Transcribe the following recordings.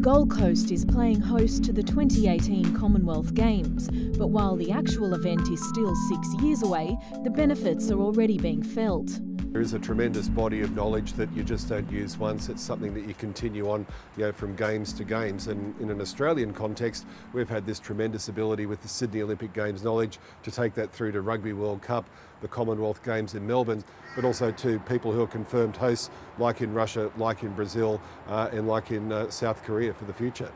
Gold Coast is playing host to the 2018 Commonwealth Games, but while the actual event is still six years away, the benefits are already being felt. There is a tremendous body of knowledge that you just don't use once. It's something that you continue on, you know, from games to games. And in an Australian context, we've had this tremendous ability with the Sydney Olympic Games knowledge to take that through to Rugby World Cup, the Commonwealth Games in Melbourne, but also to people who are confirmed hosts, like in Russia, like in Brazil, uh, and like in uh, South Korea for the future.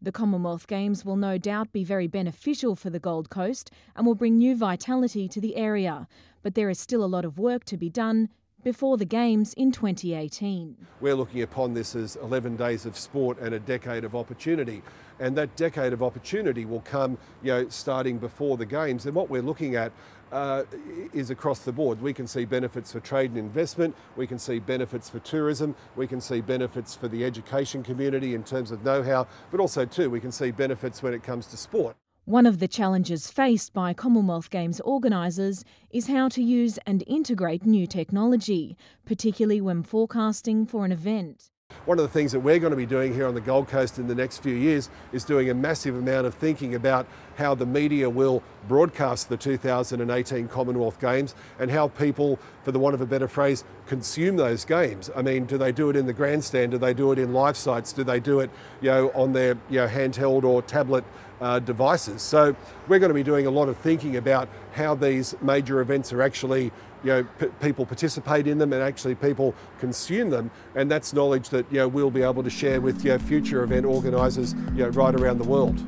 The Commonwealth Games will no doubt be very beneficial for the Gold Coast and will bring new vitality to the area, but there is still a lot of work to be done before the Games in 2018. We're looking upon this as 11 days of sport and a decade of opportunity. And that decade of opportunity will come, you know, starting before the Games. And what we're looking at uh, is across the board. We can see benefits for trade and investment, we can see benefits for tourism, we can see benefits for the education community in terms of know-how, but also too we can see benefits when it comes to sport. One of the challenges faced by Commonwealth Games organisers is how to use and integrate new technology, particularly when forecasting for an event. One of the things that we're going to be doing here on the Gold Coast in the next few years is doing a massive amount of thinking about how the media will broadcast the 2018 Commonwealth Games and how people, for the want of a better phrase, consume those games. I mean, do they do it in the grandstand? Do they do it in live sites? Do they do it, you know, on their you know, handheld or tablet uh, devices? So we're going to be doing a lot of thinking about how these major events are actually you know, people participate in them and actually people consume them. And that's knowledge that you know, we'll be able to share with you know, future event organisers you know, right around the world.